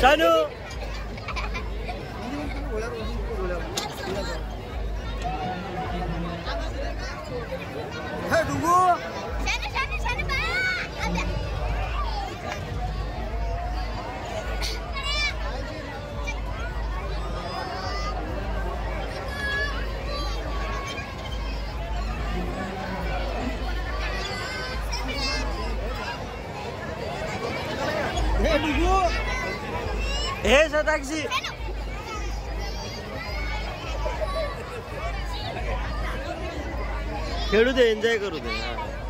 Shanu. Hei, tunggu. Sana, sana, sana, Pak. Ada. Hei, tunggu. Ε, σαν τάξη. Hello. Hello, enjoy. Hello.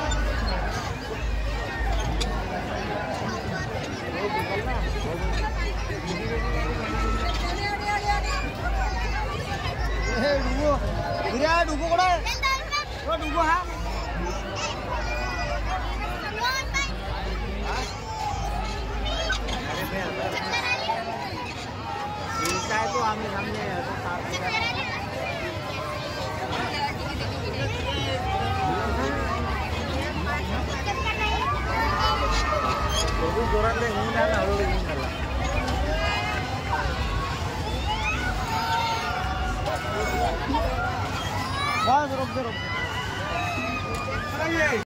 ha. Bisa itu ambil-ambil 와, 들어보세요, 여러분. 사랑해!